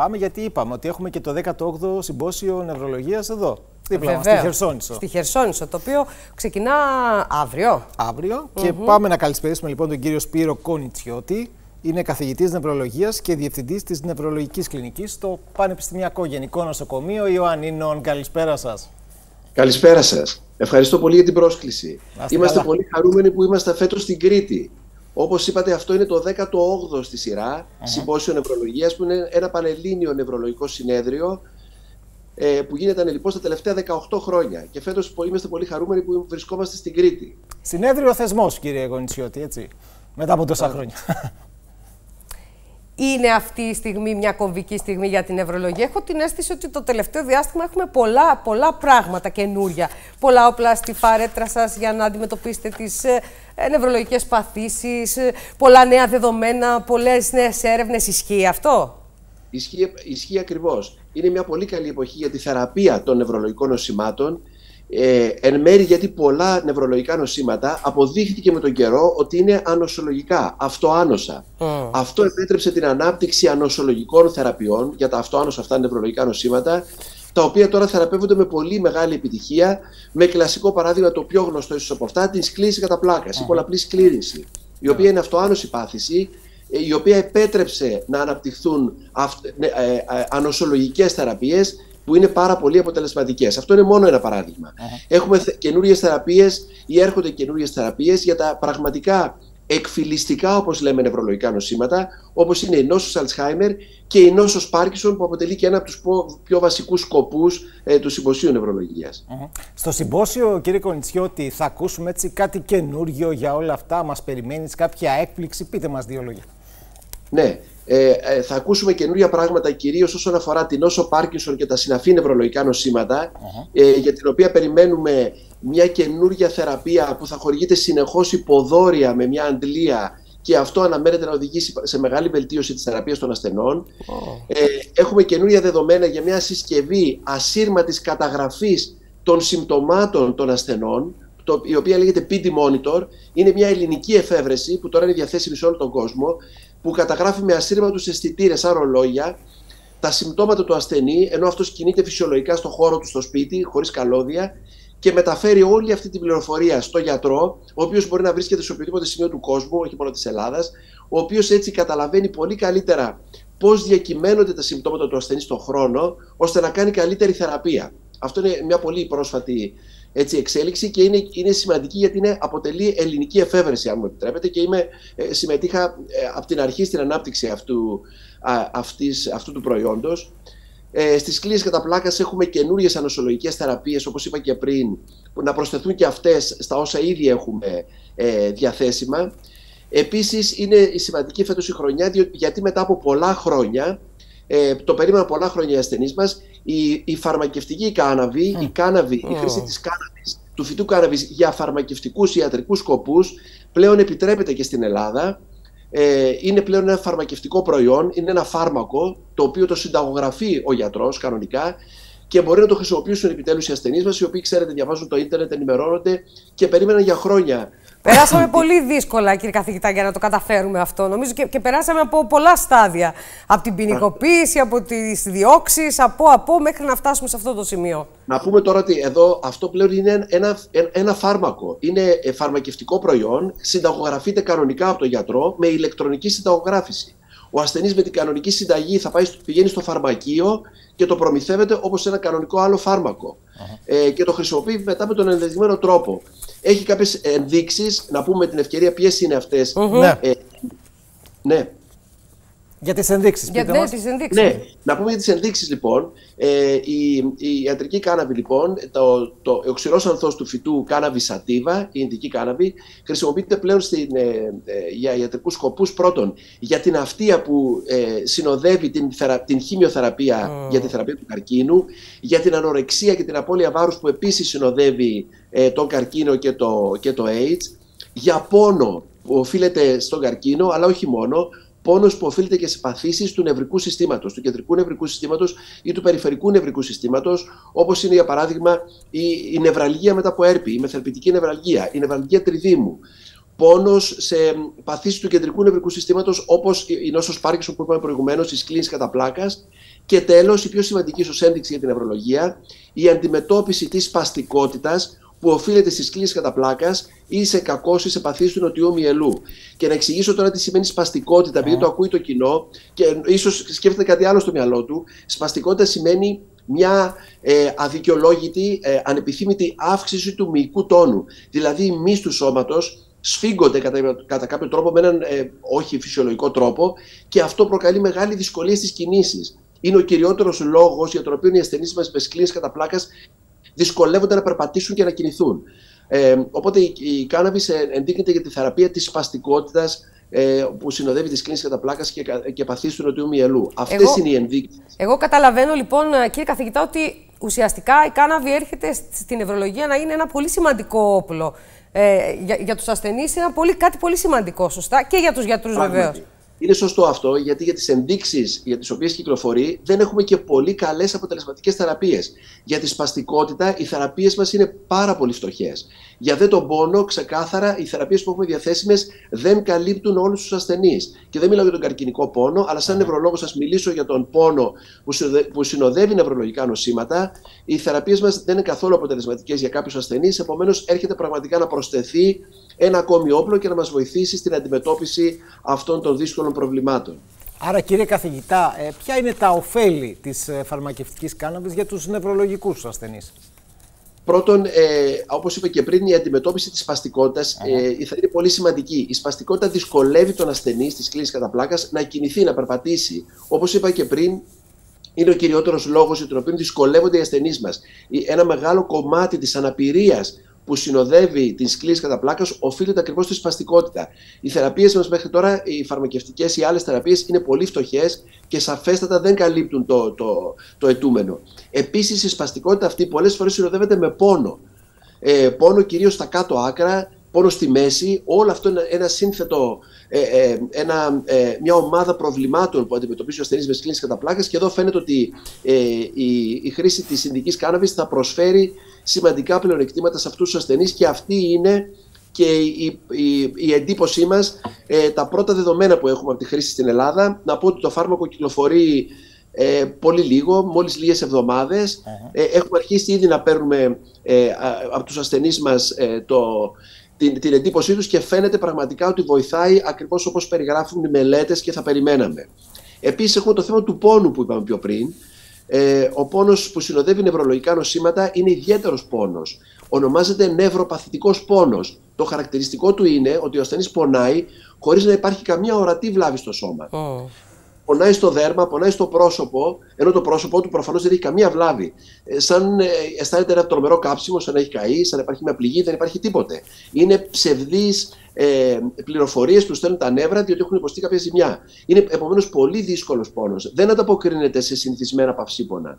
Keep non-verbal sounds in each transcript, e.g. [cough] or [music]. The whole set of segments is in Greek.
πάμε γιατί είπαμε ότι έχουμε και το 18ο Συμπόσιο Νευρολογίας εδώ. Δίπλα μας, στη Χερσόνησο. Στη Χερσόνησο, το οποίο ξεκινά αύριο. Αύριο. Και πάμε να καλησπέρισουμε λοιπόν τον κύριο Σπύρο Κόνιτσιώτη. Είναι καθηγητής νευρολογίας και διευθυντής της Νευρολογικής Κλινικής στο Πανεπιστημιακό Γενικό Νοσοκομείο Ιωαννίνων. Καλησπέρα σας. Καλησπέρα σας. Ευχαριστώ πολύ για την πρόσκληση. είμαστε πολύ χαρούμενοι που είμαστε φέτος στην Κρήτη. Όπως είπατε, αυτό είναι το 18ο στη σειρά uh-huh. Συμπόσιο Νευρολογίας, που είναι ένα πανελλήνιο νευρολογικό συνέδριο ε, που γίνεται λοιπόν τα τελευταία 18 χρόνια. Και φέτος είμαστε πολύ χαρούμενοι που βρισκόμαστε στην Κρήτη. Συνέδριο θεσμός, κύριε Γονιτσιώτη, έτσι. Μετά από τόσα χρόνια. [laughs] Είναι αυτή η στιγμή μια κομβική στιγμή για την νευρολογία. Έχω την αίσθηση ότι το τελευταίο διάστημα έχουμε πολλά, πολλά πράγματα καινούρια. Πολλά όπλα στη φάρετρα σας για να αντιμετωπίσετε τις ε, νευρολογικές παθήσεις, ε, πολλά νέα δεδομένα, πολλές νέες έρευνες. Ισχύει αυτό; Ισχύει, ισχύει ακριβώς. Είναι μια πολύ καλή εποχή για τη θεραπεία των νευρολογικών νοσημάτων ε, εν μέρη γιατί πολλά νευρολογικά νοσήματα αποδείχθηκε με τον καιρό ότι είναι ανοσολογικά, αυτοάνοσα. Αυτό επέτρεψε την ανάπτυξη ανοσολογικών θεραπείων για τα αυτοάνοσα αυτά νευρολογικά νοσήματα, τα οποία τώρα θεραπεύονται με πολύ μεγάλη επιτυχία, με κλασικό παράδειγμα το πιο γνωστό ίσως από αυτά, την σκλήρηση κατά πλάκας, η πολλαπλή σκλήρυνση, η οποία είναι αυτοάνωση πάθηση, ε, η οποία επέτρεψε να αναπτυχθούν ε, ε, ανοσολογικές θεραπείες που είναι πάρα πολύ αποτελεσματικές. Αυτό είναι μόνο ένα παράδειγμα. Έχουμε καινούριες θεραπείες ή έρχονται καινούριες θεραπείες για τα πραγματικά εκφυλιστικά, όπως λέμε, νευρολογικά νοσήματα, όπως είναι η νόσος Αλτσχάιμερ και η νόσος Πάρκισον, που αποτελεί και ένα από τους πιο βασικούς σκοπούς ε, του Συμποσίου Νευρολογίας. Στο Συμπόσιο, κύριε Κονιτσιώτη, θα ακούσουμε έτσι κάτι καινούργιο για όλα αυτά. Μας περιμένεις κάποια έκπληξη; Πείτε μας δύο λόγια. Ναι, ε, ε, θα ακούσουμε καινούργια πράγματα κυρίως όσον αφορά την όσο Πάρκινσον και τα συναφή νευρολογικά ε, για την οποία περιμένουμε μια καινούργια θεραπεία που θα χορηγείται συνεχώς υποδόρια με μια αντλία και αυτό αναμένεται να οδηγήσει σε μεγάλη βελτίωση της θεραπείας των ασθενών. Ε, έχουμε καινούργια δεδομένα για μια συσκευή ασύρματης καταγραφής των συμπτωμάτων των ασθενών, το, η οποία λέγεται PD Monitor. Είναι μια ελληνική εφεύρεση που τώρα είναι διαθέσιμη σε όλο τον κόσμο, που καταγράφει με ασύρματους αισθητήρε, σαν ρολόγια, τα συμπτώματα του ασθενή, ενώ αυτός κινείται φυσιολογικά στο χώρο του στο σπίτι, χωρίς καλώδια, και μεταφέρει όλη αυτή την πληροφορία στο γιατρό, ο οποίος μπορεί να βρίσκεται σε οποιοδήποτε σημείο του κόσμου, όχι μόνο της Ελλάδας, ο οποίος έτσι καταλαβαίνει πολύ καλύτερα πώς διακυμαίνονται τα συμπτώματα του ασθενή στον χρόνο, ώστε να κάνει καλύτερη θεραπεία. Αυτό είναι μια πολύ πρόσφατη έτσι, εξέλιξη και είναι, είναι σημαντική γιατί είναι, αποτελεί ελληνική εφεύρεση, αν μου επιτρέπετε, και είμαι, ε, συμμετείχα ε, από την αρχή στην ανάπτυξη αυτού, αυτής, αυτού του προϊόντος. Ε, στις κλίες κατά πλάκας έχουμε καινούριες ανοσολογικές θεραπείες, όπως είπα και πριν, που να προσθεθούν και αυτές στα όσα ήδη έχουμε ε, διαθέσιμα. Επίσης είναι σημαντική φέτος η χρονιά, γιατί μετά από πολλά χρόνια ε, το περίμενα πολλά χρόνια οι ασθενείς μας. Η, η φαρμακευτική κάναβη, η κάναβη, η χρήση της κάναβης, του φυτού κάναβης για φαρμακευτικούς ιατρικούς σκοπούς πλέον επιτρέπεται και στην Ελλάδα. Ε, είναι πλέον ένα φαρμακευτικό προϊόν, είναι ένα φάρμακο το οποίο το συνταγογραφεί ο γιατρός κανονικά και μπορεί να το χρησιμοποιήσουν επιτέλους οι ασθενείς μας, οι οποίοι ξέρετε, διαβάζουν το ίντερνετ, ενημερώνονται και περίμεναν για χρόνια Περάσαμε πολύ δύσκολα, κύριε καθηγητά, για να το καταφέρουμε αυτό. Νομίζω και, και περάσαμε από πολλά στάδια. Από την ποινικοποίηση, από τις διώξεις, από, από μέχρι να φτάσουμε σε αυτό το σημείο. Να πούμε τώρα ότι εδώ αυτό πλέον είναι ένα, ένα φάρμακο. Είναι ε, φαρμακευτικό προϊόν, συνταγογραφείται κανονικά από τον γιατρό με ηλεκτρονική συνταγογράφηση. Ο ασθενής με την κανονική συνταγή θα πάει, πηγαίνει στο φαρμακείο και το προμηθεύεται όπως ένα κανονικό άλλο φάρμακο. Ε, και το χρησιμοποιεί μετά με τον ενδεδειγμένο τρόπο. Έχει κάποιες ενδείξεις, να πούμε με την ευκαιρία ποιες είναι αυτές. Ναι. Ε, ναι. Για τις ενδείξεις. Για ναι, τις ενδείξεις. Ναι, να πούμε για τις ενδείξεις λοιπόν. Ε, η, η ιατρική κάναβη λοιπόν, το, το, ο ξηρό ανθός του φυτού κάναβη σατίβα, η ειδική κάναβη, χρησιμοποιείται πλέον στην, ε, ε, για ιατρικούς σκοπούς. Πρώτον, για την αυτεία που ε, συνοδεύει την, θερα, την χημειοθεραπεία για τη θεραπεία του καρκίνου, για την ανορεξία και την απώλεια βάρους που επίσης συνοδεύει ε, τον καρκίνο και το, και το AIDS, για πόνο που οφείλεται στον καρκίνο, αλλά όχι μόνο, πόνος που οφείλεται και σε παθήσεις του νευρικού συστήματος, του κεντρικού νευρικού συστήματος ή του περιφερικού νευρικού συστήματος, όπως είναι για παράδειγμα η, η νευραλγία μετά από έρπη, η μεθερπητική νευραλγία, η νευραλγία τριδίμου. πόνος σε παθήσεις του κεντρικού νευρικού συστήματος, όπως η νόσος Πάρκινσον που είπαμε προηγουμένως, η σκλήνης κατά πλάκας. Και τέλος, η πιο σημαντική ίσω ένδειξη για την νευρολογία, η αντιμετώπιση της σπαστικότητας που οφείλεται στις κλήσει κατά πλάκας ή σε κακό ή σε παθήσεις του νοτιού μυελού. Και να εξηγήσω τώρα τι σημαίνει σπαστικότητα, επειδή το ακούει το κοινό και ίσως σκέφτεται κάτι άλλο στο μυαλό του. Σπαστικότητα σημαίνει μια ε, αδικαιολόγητη, ε, ανεπιθύμητη αύξηση του μυϊκού τόνου. Δηλαδή, οι μυς του σώματος σφίγγονται κατά, κατά κάποιο τρόπο με έναν ε, όχι φυσιολογικό τρόπο και αυτό προκαλεί μεγάλη δυσκολία στις κινήσεις. Είναι ο κυριότερος λόγος για τον οποίο οι ασθενείς μας με κατά πλάκας δυσκολεύονται να περπατήσουν και να κινηθούν. Ε, οπότε η, η κάναβης ενδείκνεται για τη θεραπεία της σπαστικότητας ε, που συνοδεύει τις κλίνες κατά πλάκας και, και παθήσει του νοτιού μυελού. Αυτές είναι οι ενδείξεις. Εγώ καταλαβαίνω λοιπόν, κύριε καθηγητά, ότι ουσιαστικά η κάναβη έρχεται στην νευρολογία να είναι ένα πολύ σημαντικό όπλο. Ε, για, για τους ασθενείς είναι πολύ, κάτι πολύ σημαντικό, σωστά, και για τους γιατρούς βεβαίως. Είναι σωστό αυτό, γιατί για τις ενδείξεις για τις οποίες κυκλοφορεί δεν έχουμε και πολύ καλές αποτελεσματικές θεραπείες. Για τη σπαστικότητα, οι θεραπείες μας είναι πάρα πολύ φτωχές. Για δε τον πόνο, ξεκάθαρα, οι θεραπείες που έχουμε διαθέσιμες δεν καλύπτουν όλους τους ασθενείς. Και δεν μιλάω για τον καρκινικό πόνο, αλλά σαν νευρολόγος σα μιλήσω για τον πόνο που συνοδεύει νευρολογικά νοσήματα. Οι θεραπείες μας δεν είναι καθόλου αποτελεσματικές για κάποιους ασθενείς. Επομένως, έρχεται πραγματικά να προσθεθεί ένα ακόμη όπλο και να μας βοηθήσει στην αντιμετώπιση αυτών των δύσκολων προβλημάτων. Άρα κύριε καθηγητά, ε, ποια είναι τα ωφέλη της ε, φαρμακευτικής κάναβης για τους νευρολογικούς ασθενείς; Πρώτον, ε, όπως είπα και πριν, η αντιμετώπιση της σπαστικότητας ε, θα είναι πολύ σημαντική. Η σπαστικότητα δυσκολεύει τον ασθενή στις κλήσει κατά πλάκας να κινηθεί, να περπατήσει. Όπως είπα και πριν, είναι ο κυριότερος λόγος για τον οποίο δυσκολεύονται οι ασθενείς μας. Ένα μεγάλο κομμάτι της αναπηρίας που συνοδεύει την σκλήση κατά πλάκα οφείλεται ακριβώς στη σπαστικότητα. Οι θεραπείες μας μέχρι τώρα, οι φαρμακευτικές ή άλλες θεραπείες, είναι πολύ φτωχές και σαφέστατα δεν καλύπτουν το, το, το ετούμενο. Επίσης, η σπαστικότητα αυτή πολλές φορές συνοδεύεται με πόνο. Ε, πόνο κυρίως στα κάτω άκρα, πόνο στη μέση. Όλο αυτό είναι ένα σύνθετο, ε, ε, ένα, ε, μια ομάδα προβλημάτων που αντιμετωπίζει ο ασθενής με σκλήνη κατά πλάκα. Και εδώ φαίνεται ότι ε, η, η χρήση της συνδική κάναβης θα προσφέρει σημαντικά πλεονεκτήματα σε αυτούς τους ασθενείς και αυτή είναι και η, η, η εντύπωσή μας, ε, τα πρώτα δεδομένα που έχουμε από τη χρήση στην Ελλάδα. Να πω ότι το φάρμακο κυκλοφορεί ε, πολύ λίγο, μόλις λίγες Ε, έχουμε αρχίσει ήδη να παίρνουμε ε, από τους ασθενείς μας ε, το, την, την εντύπωσή τους και φαίνεται πραγματικά ότι βοηθάει ακριβώς όπως περιγράφουν οι μελέτες και θα περιμέναμε. Επίσης έχουμε το θέμα του πόνου που είπαμε πιο πριν, ε, ο πόνος που συνοδεύει νευρολογικά νοσήματα είναι ιδιαίτερος πόνος. Ονομάζεται νευροπαθητικός πόνος. Το χαρακτηριστικό του είναι ότι ο ασθενής πονάει χωρίς να υπάρχει καμία ορατή βλάβη στο σώμα. Oh. Πονάει στο δέρμα, πονάει στο πρόσωπο, ενώ το πρόσωπό του προφανώς δεν έχει καμία βλάβη. Ε, σαν ε, αισθάνεται ένα τρομερό κάψιμο, σαν να έχει καεί, σαν να υπάρχει μια πληγή, δεν υπάρχει τίποτε. Είναι ψευδή ε, πληροφορίες που στέλνουν τα νεύρα διότι έχουν υποστεί κάποια ζημιά. Είναι επομένως πολύ δύσκολος πόνος. Δεν ανταποκρίνεται σε συνηθισμένα παυσίπονα.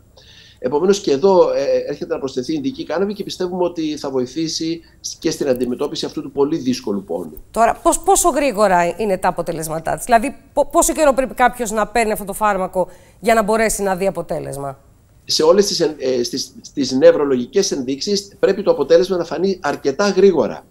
Επομένως και εδώ ε, έρχεται να προσθεθεί η ειδική κάναβη και πιστεύουμε ότι θα βοηθήσει και στην αντιμετώπιση αυτού του πολύ δύσκολου πόνου. Τώρα, πώς, πόσο γρήγορα είναι τα αποτελέσματά της, Δηλαδή, πόσο καιρό πρέπει κάποιος να παίρνει αυτό το φάρμακο για να μπορέσει να δει αποτέλεσμα; Σε όλες τις ε, στις, στις νευρολογικές ενδείξεις πρέπει το αποτέλεσμα να φανεί αρκετά γρήγορα.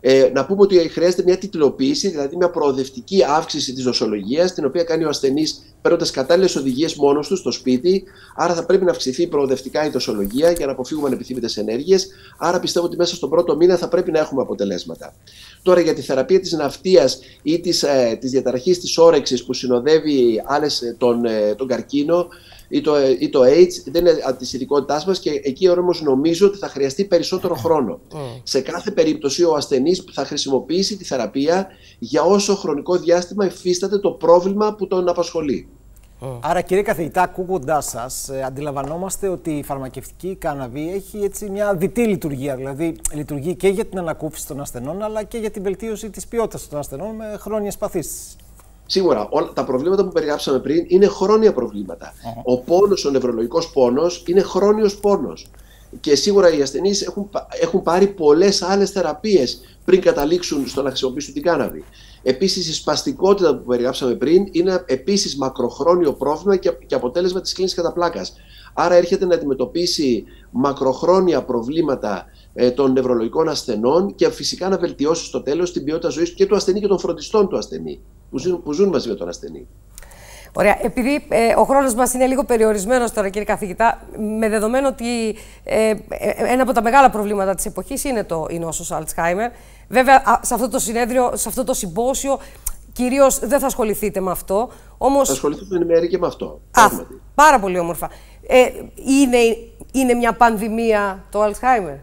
Ε, να πούμε ότι χρειάζεται μια τιτλοποίηση, δηλαδή μια προοδευτική αύξηση της δοσολογίας, την οποία κάνει ο ασθενής παίρνοντας κατάλληλες οδηγίες μόνος του στο σπίτι. Άρα θα πρέπει να αυξηθεί προοδευτικά η δοσολογία για να αποφύγουμε ανεπιθύμητες ενέργειες. Άρα πιστεύω ότι μέσα στον πρώτο μήνα θα πρέπει να έχουμε αποτελέσματα. Τώρα για τη θεραπεία της ναυτίας ή της ε, διαταραχής της όρεξης που συνοδεύει άλλες, ε, τον, ε, τον καρκίνο, ή το, ή το AIDS, δεν είναι από τη ειδικότητάς μας και εκεί όμω νομίζω ότι θα χρειαστεί περισσότερο χρόνο. Mm. Σε κάθε περίπτωση, ο ασθενής θα χρησιμοποιήσει τη θεραπεία για όσο χρονικό διάστημα υφίσταται το πρόβλημα που τον απασχολεί. Άρα, κύριε καθηγητά, ακούγοντάς σας, ε, αντιλαμβανόμαστε ότι η φαρμακευτική κάναβη έχει έτσι μια διτή λειτουργία. Δηλαδή, λειτουργεί και για την ανακούφιση των ασθενών, αλλά και για την βελτίωση της ποιότητας των ασθενών με χρόνιε παθήσει. Σίγουρα, όλα τα προβλήματα που περιγράψαμε πριν είναι χρόνια Ο πόνος, ο νευρολογικός πόνος είναι χρόνιος πόνος. Και σίγουρα οι ασθενείς έχουν, έχουν πάρει πολλές άλλες θεραπείες πριν καταλήξουν στο να χρησιμοποιήσουν την κάναβη. Επίσης, η σπαστικότητα που περιγράψαμε πριν είναι επίσης μακροχρόνιο πρόβλημα και, και αποτέλεσμα της κλίνης κατά πλάκας. Άρα έρχεται να αντιμετωπίσει μακροχρόνια προβλήματα ε, των νευρολογικών ασθενών και φυσικά να βελτιώσει στο τέλος την ποιότητα ζωής και του ασθενή και των φροντιστών του ασθενή, που ζουν, που ζουν μαζί με τον ασθενή. Ωραία. Επειδή ε, ο χρόνος μας είναι λίγο περιορισμένος τώρα, κύριε καθηγητά, με δεδομένο ότι ε, ε, ένα από τα μεγάλα προβλήματα της εποχής είναι το η νόσος Alzheimer. Βέβαια, σε αυτό το συνέδριο, σε αυτό το συμπόσιο, κυρίως δεν θα ασχοληθείτε με αυτό. Όμως... Θα ασχοληθούμε μέρη και με αυτό. Α, πάρα πολύ όμορφα. Ε, είναι, είναι μια πανδημία το Alzheimer;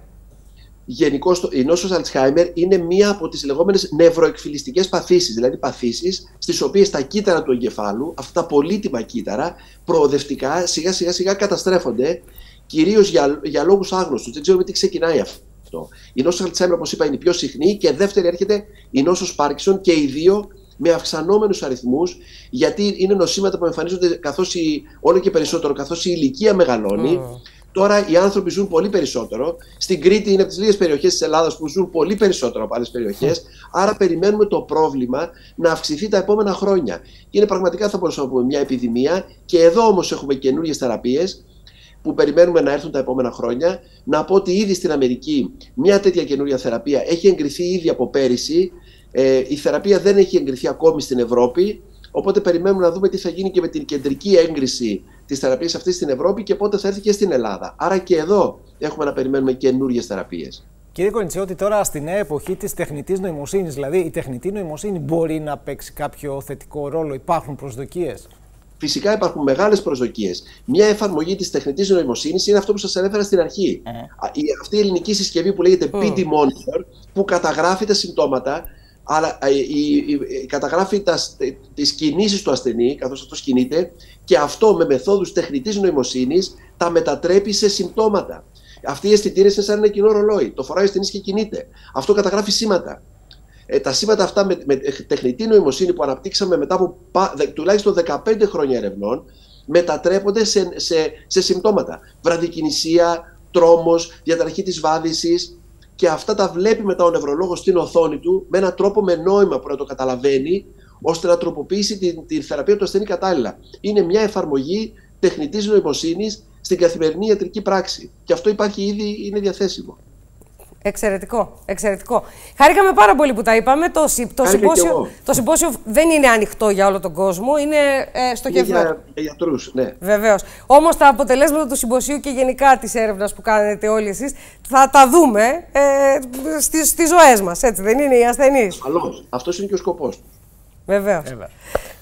Γενικώ η νόσος Alzheimer είναι μία από τις λεγόμενες νευροεκφυλιστικές παθήσεις, δηλαδή παθήσεις στις οποίες τα κύτταρα του εγκεφάλου, αυτά τα πολύτιμα κύτταρα, προοδευτικά σιγά σιγά σιγά καταστρέφονται, κυρίως για, για λόγους άγνωστους. Δεν ξέρουμε τι ξεκινάει αυτό. Η νόσος Alzheimer, όπως είπα, είναι η πιο συχνή και δεύτερη έρχεται η νόσος Parkinson και οι δύο με αυξανόμενους αριθμούς γιατί είναι νοσήματα που εμφανίζονται καθώς η, όλο και περισσότερο καθώς η ηλικία μεγαλώνει. Τώρα οι άνθρωποι ζουν πολύ περισσότερο. Στην Κρήτη είναι από τις λίγες περιοχές της Ελλάδας που ζουν πολύ περισσότερο από άλλες περιοχές. Άρα περιμένουμε το πρόβλημα να αυξηθεί τα επόμενα χρόνια. Είναι πραγματικά, θα μπορούσαμε να πούμε, μια επιδημία. Και εδώ όμως έχουμε καινούριε θεραπείες που περιμένουμε να έρθουν τα επόμενα χρόνια. Να πω ότι ήδη στην Αμερική μια τέτοια καινούρια θεραπεία έχει εγκριθεί ήδη από πέρυσι. Ε, η θεραπεία δεν έχει εγκριθεί ακόμη στην Ευρώπη. Οπότε περιμένουμε να δούμε τι θα γίνει και με την κεντρική έγκριση τη θεραπεία αυτής στην Ευρώπη και πότε θα έρθει και στην Ελλάδα. Άρα και εδώ έχουμε να περιμένουμε καινούριε θεραπείες. Κύριε Κονιτσιώτη, τώρα στη νέα εποχή της τεχνητής νοημοσύνης, δηλαδή η τεχνητή νοημοσύνη μπορεί να παίξει κάποιο θετικό ρόλο, υπάρχουν προσδοκίες; Φυσικά υπάρχουν μεγάλες προσδοκίες. Μια εφαρμογή της τεχνητής νοημοσύνης είναι αυτό που σας ανέφερα στην αρχή. Mm. Αυτή η ελληνική συσκευή που λέγεται mm. PD Monitor, που καταγράφει τα συμπτώματα αλλά ε, η, η, η, καταγράφει τα, τις κινήσεις του ασθενή καθώς αυτός κινείται και αυτό με μεθόδους τεχνητής νοημοσύνης τα μετατρέπει σε συμπτώματα. Αυτή η αισθητήρες είναι σαν ένα κοινό ρολόι. Το φοράει ο ασθενής και κινείται. Αυτό καταγράφει σήματα. Ε, τα σήματα αυτά με, με τεχνητή νοημοσύνη που αναπτύξαμε μετά από τουλάχιστον 15 χρόνια ερευνών μετατρέπονται σε, σε, σε συμπτώματα. Βραδικινησία, τρόμος, διαταραχή της βάδισης, και αυτά τα βλέπει μετά ο νευρολόγος στην οθόνη του με έναν τρόπο με νόημα που να το καταλαβαίνει ώστε να τροποποιήσει την, την θεραπεία του ασθενή κατάλληλα. Είναι μια εφαρμογή τεχνητής νοημοσύνης στην καθημερινή ιατρική πράξη. Και αυτό υπάρχει ήδη, είναι διαθέσιμο. Εξαιρετικό, εξαιρετικό. Χαρήκαμε πάρα πολύ που τα είπαμε. Το, το, συμπόσιο, το συμπόσιο δεν είναι ανοιχτό για όλο τον κόσμο, είναι ε, στοχευμένο. Είναι για, για γιατρούς, ναι. Βεβαίως. Όμως τα αποτελέσματα του συμποσίου και γενικά της έρευνας που κάνετε όλοι εσείς θα τα δούμε ε, στις στις ζωές μας. Έτσι δεν είναι οι ασθενείς. Ασφαλώς. Αυτός είναι και ο σκοπός του. Βεβαίως.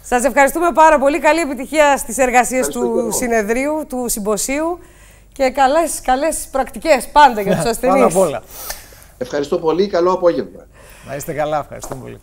Σας ευχαριστούμε πάρα πολύ. Καλή επιτυχία στις εργασίες του συνεδρίου, του συμποσίου και καλές, καλές πρακτικές πάντα για τους [laughs] ασθενείς. Πάνω απ' όλα. Ευχαριστώ πολύ. Καλό απόγευμα. Να είστε καλά. Ευχαριστώ πολύ.